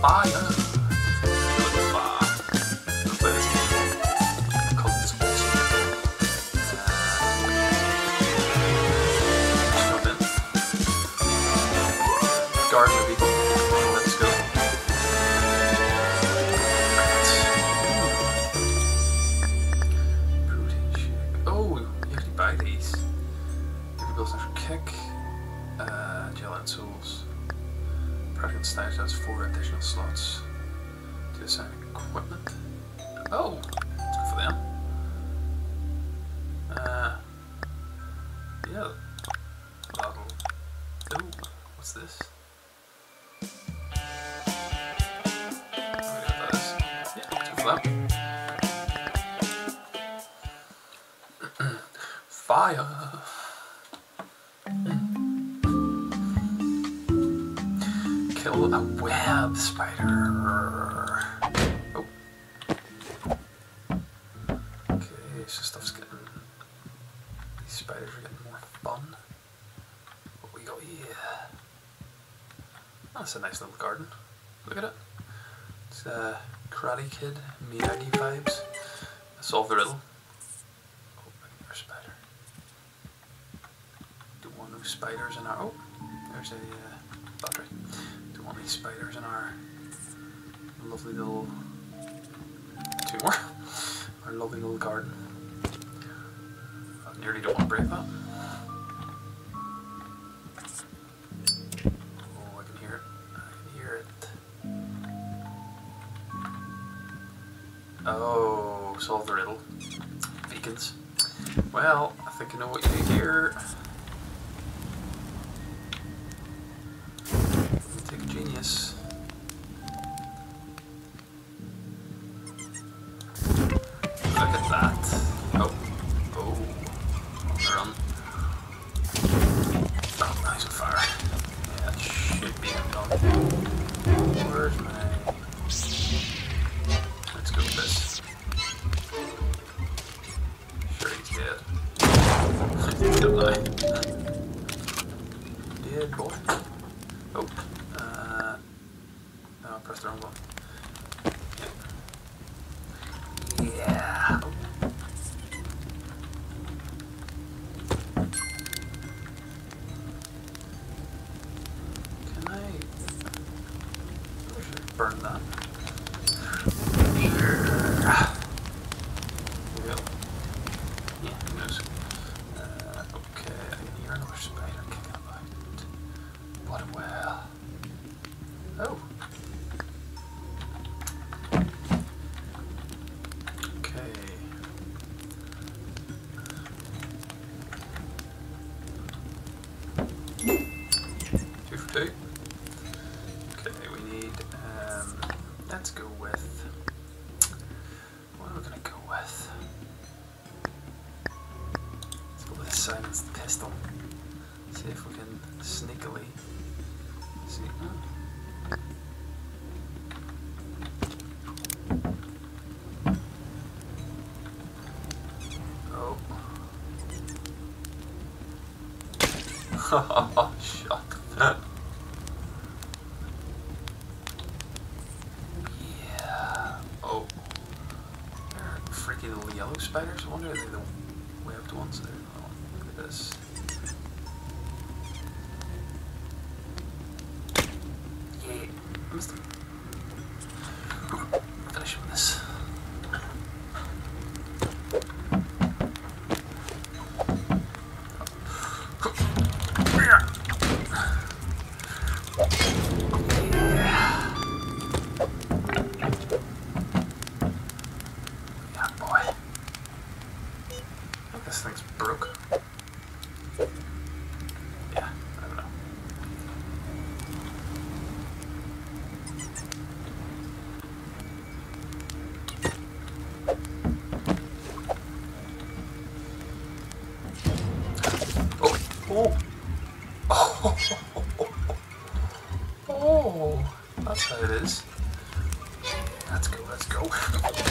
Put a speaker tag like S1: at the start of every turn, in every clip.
S1: Fire! Good Fire! Kill a web spider. Oh. Okay, so stuff's getting. These spiders are getting more fun. What we got here? That's a nice little garden. Look at it. It's a Karate Kid, Miyagi vibes. Solve the riddle. Oh, another spider. Don't want no spiders in our. Oh, there's a uh, battery. Don't want any spiders in our lovely little. Two more. Our lovely little garden. I nearly don't want to break that. Well, I think I know what you do here. Dead. Two for Shut. yeah. Oh. They're freaky little yellow spiders. I wonder if they're the webbed ones there. Oh, look at this. Yeah. you.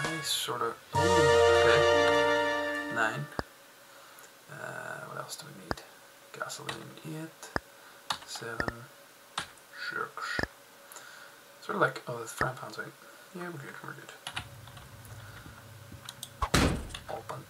S1: I sort of... okay. 9. Uh, what else do we need? Gasoline 8. 7. Six. Sort of like... Oh, the frying pan's right. Yeah, we're good, we're good. Open.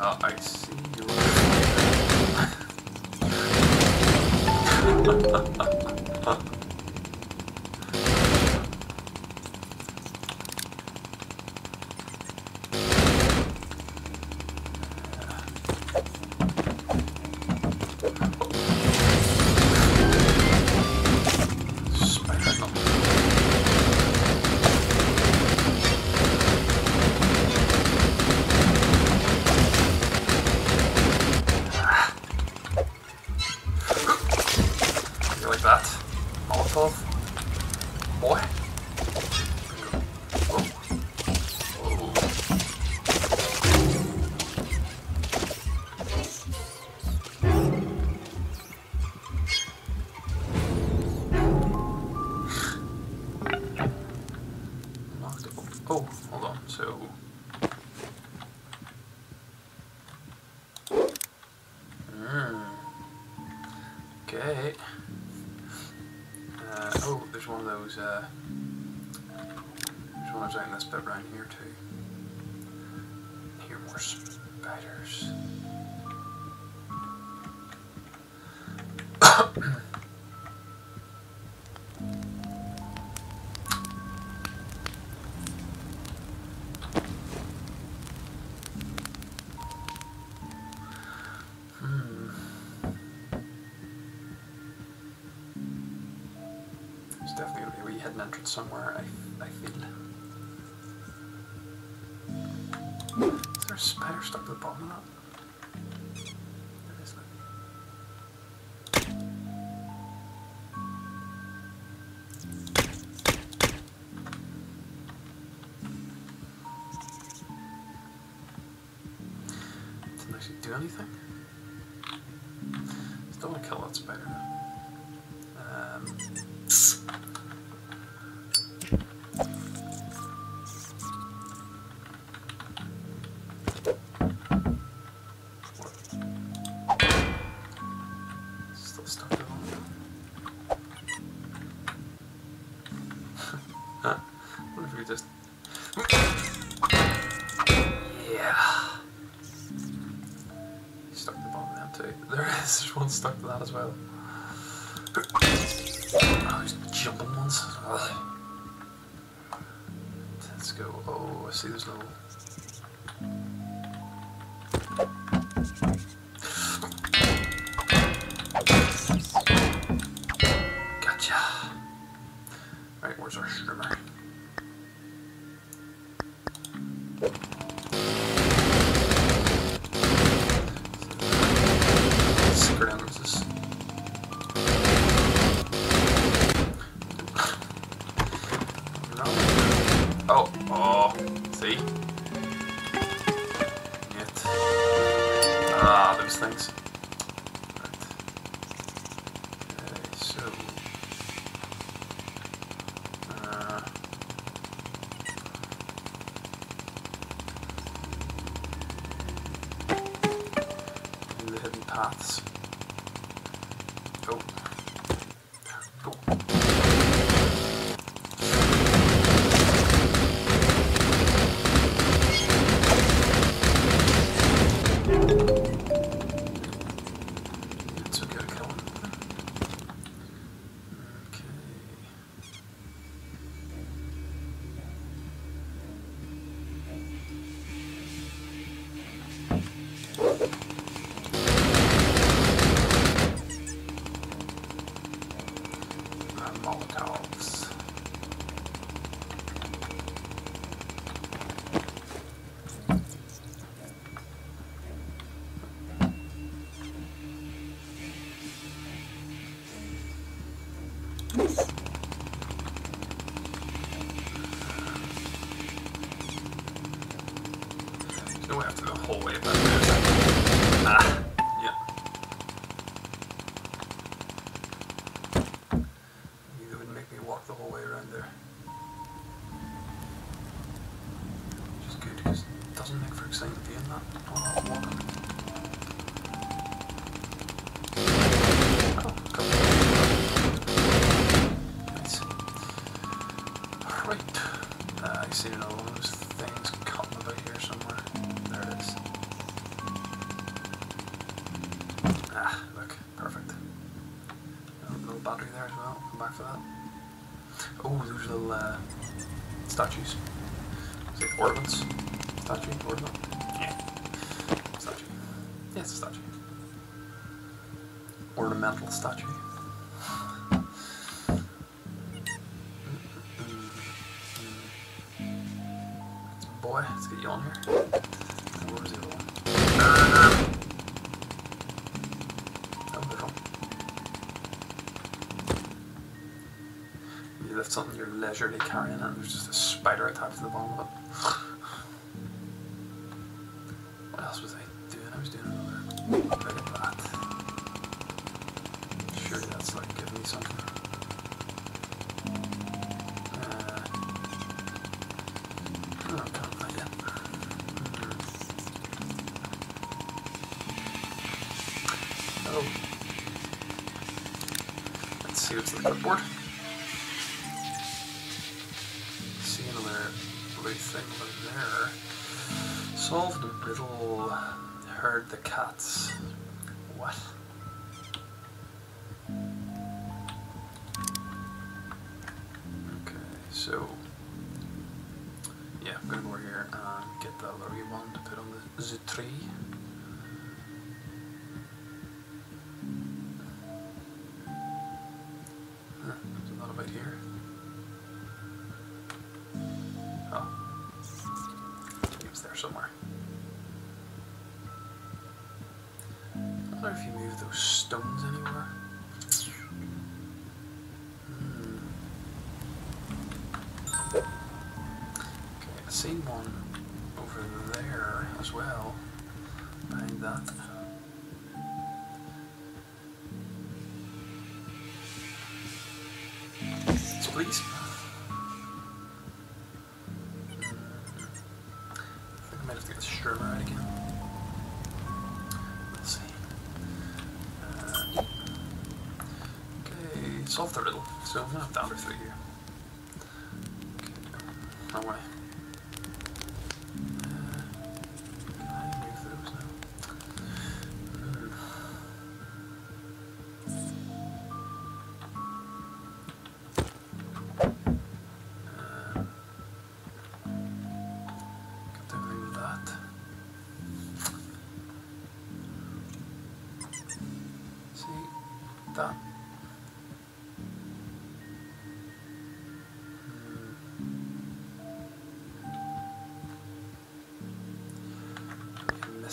S1: uh, ice. What? we had an entrance somewhere, I, I feel. Is there a spider stuck to the bottom of that? One stuck to that as well. Oh, jumping ones. Let's go. Oh, I see there's no doesn't make for exciting viewing that. Ornamental statue. Boy, let's get you on here. Where was the other one? You lift something you're leisurely carrying and there's just a spider attached to the bottom of it. The cats. What? Okay, so yeah, I'm gonna go over here and get the lorry one to put on the, the tree. There's a lot here. Oh, there somewhere. Those stones anywhere. Hmm. Okay, I seen one over there as well. Behind that. Please. So I'm gonna have to under through here. Okay, wrong way.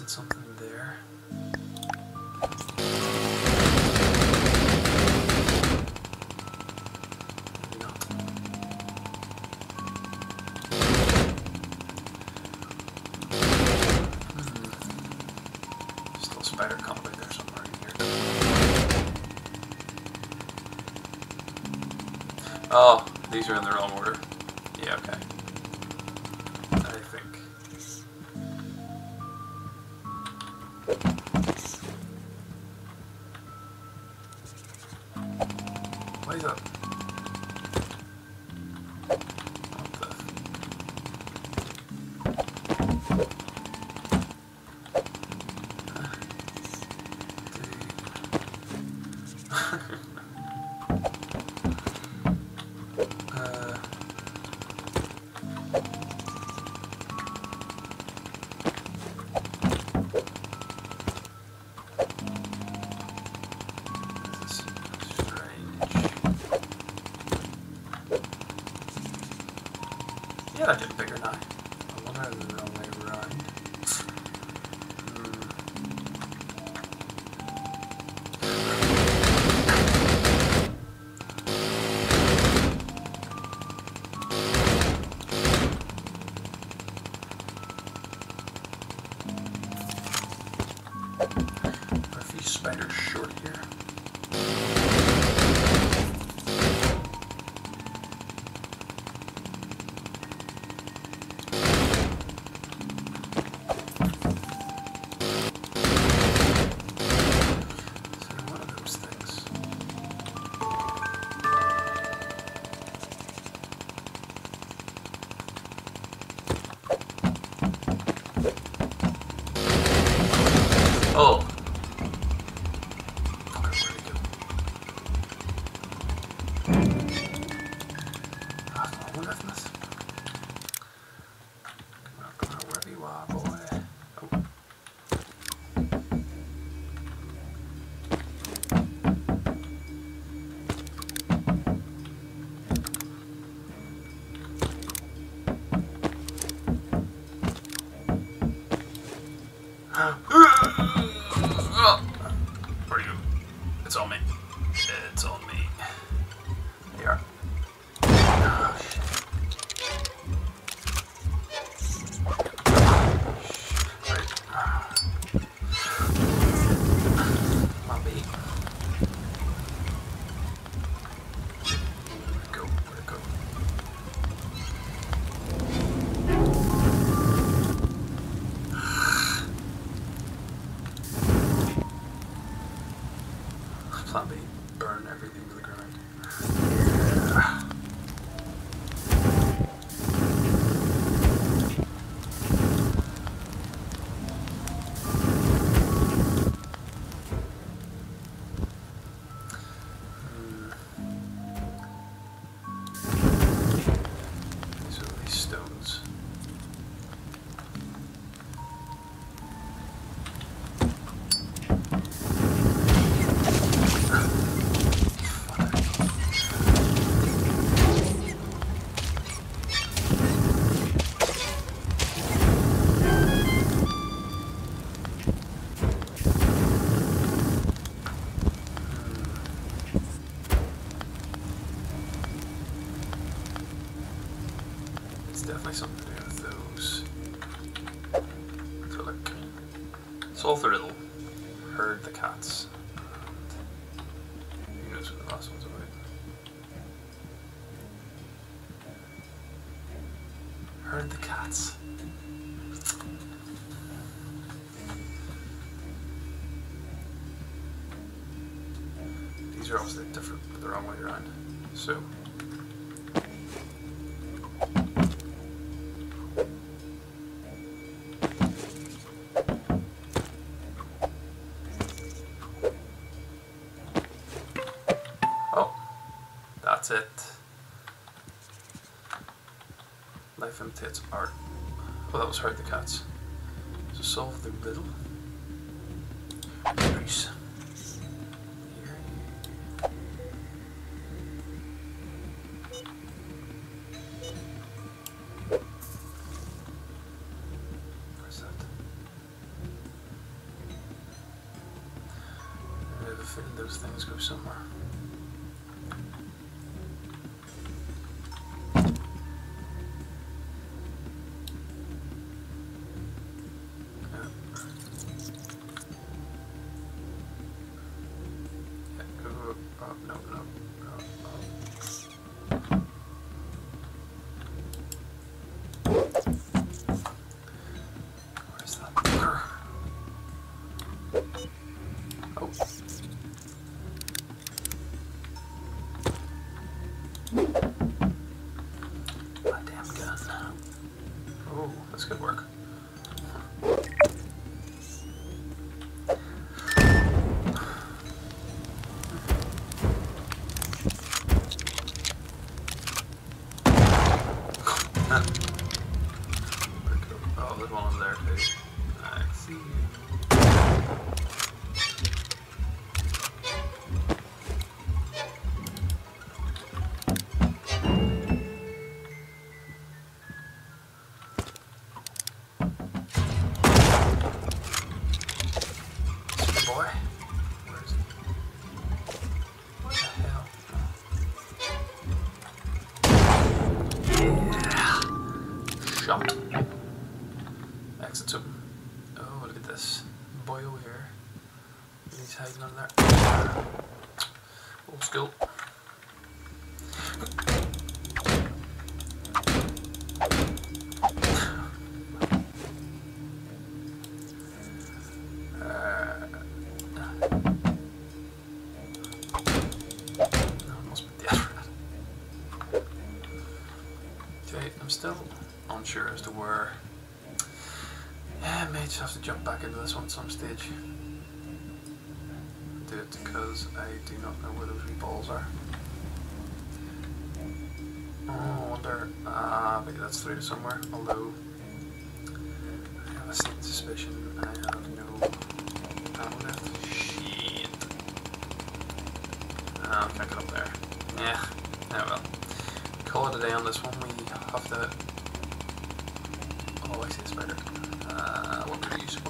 S1: Hmm. somewhere in here. Oh, these are in the wrong order. Are these spiders short here. burn everything to the ground. Yeah. It's definitely something to do with those. Let's go look. Solthriddle. Herd the cats. set life imitates art. Oh, that was hard to catch. So solve the riddle. Nice. 시간 where yeah, I may just have to jump back into this one at some stage. Do it because I do not know where those wee balls are. Oh, I wonder. Ah, uh, maybe that's through somewhere. Although I have a slight suspicion I have no ammo left. Shit. Ah, oh, can't get up there. Yeah. yeah. well. Call it a day on this one. We have to Spider. Uh, what can we use?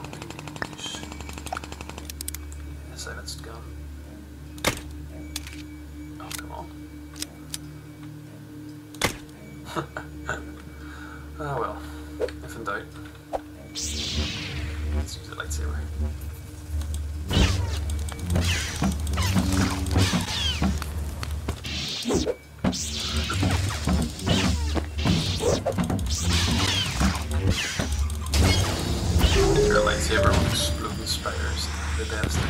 S1: Lightsaber with exploding spiders. The best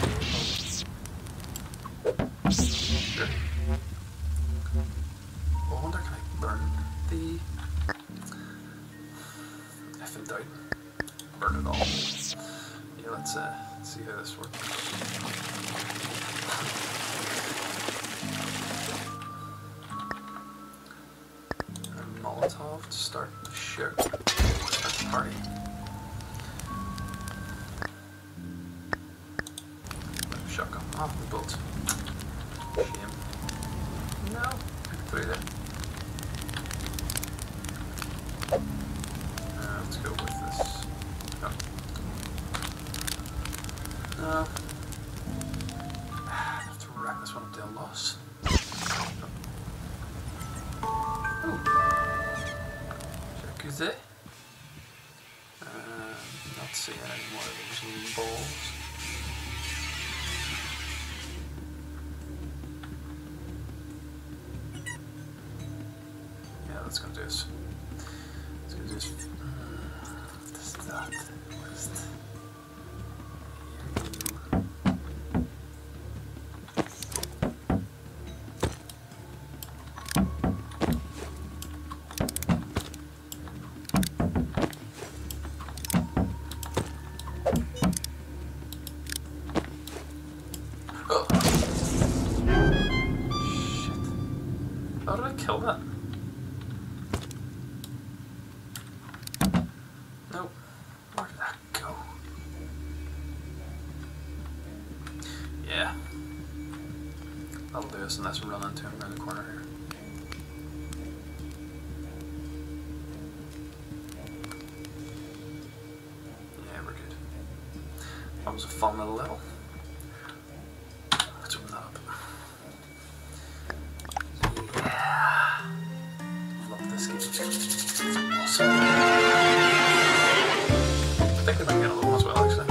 S1: let's go do this. Let's go do this. Is that? That? Oh. Shit. How did I kill that? Was a fun little level. Let's open that up. Yeah. Love this game. It's awesome. I think they might get a little as well, actually.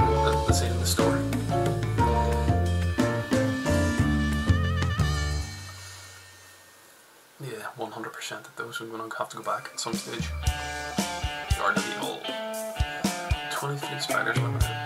S1: Scene in the story. Yeah, 100% that those are going to have to go back at some stage. To be all 23 spiders limited.